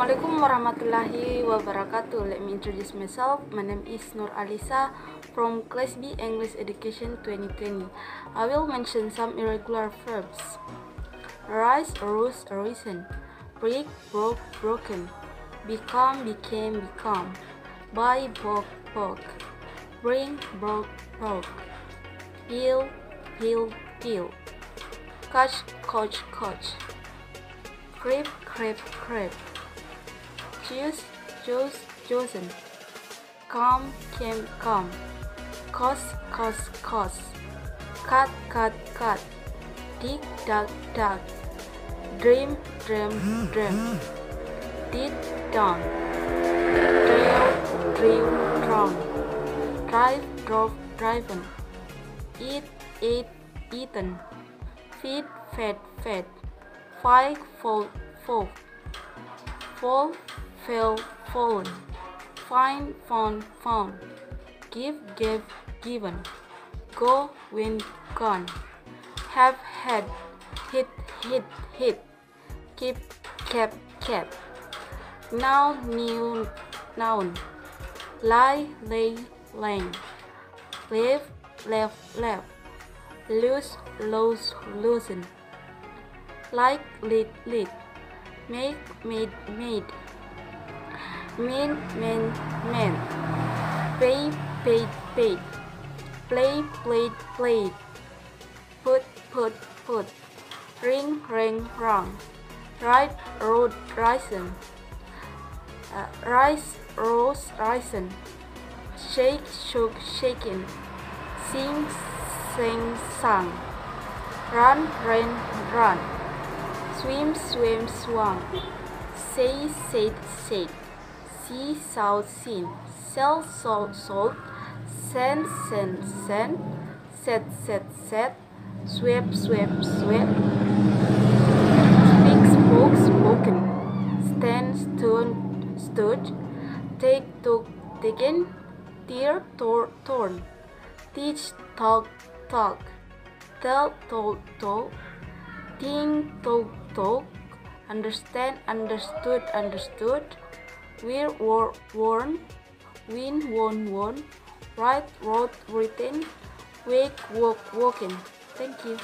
Assalamualaikum warahmatullahi wabarakatuh. Let me introduce myself. My name is Nur Alisah from Class B English Education 2020. I will mention some irregular verbs. Rise, arose, arisen. Break, broke, broken. Become, became, become. Buy, bought, bought. Bring, broke, broke. Peel, peel, peel. Catch, coach, coach. Creep, creep, creep. Choose, choose, chosen. Come, came, come. Cost, cost, cost. Cut, cut, cut. Dig, dug, dug. Dream, dream, dream. Did, done. Drill, drill, drawn. Drive, drove, driven. Eat, eat, eaten. Feed, fed, fed. Fight, fall, fall. Fall, fell, fallen. Find, found, found. Give, gave, given. Go, went, gone. Have, had. Hit, hit, hit. Keep, kept, kept. Now, new, noun. Lie, lay, lane. Live, left, left. Lose, lose, loosen. Like, lead, lead. Make, made, made. Mean, mean, meant. Pay, paid, paid. Play, played, played. Put, put, put. Ring, ring, rung. Ride, rode, risen. Uh, rise, rose, risen. Shake, shook, shaken. Sing, sing, sung. Run, ran, run. Swim, swim, swam. Say, said, said. See, saw, seen. Sell, sold, sold. Send, sent, sent. Set, set, set. Swept, swept, swept. Speak, spoke, spoken. Stand, stood, stood. Take, took, taken. Tear, tore, torn. Teach, talk, talk. Tell, told, told. Think, talk, talk. Understand, understood, understood. Wear, wore, worn. Win, won, won. write wrote, written. Wake, woke, woken. Thank you.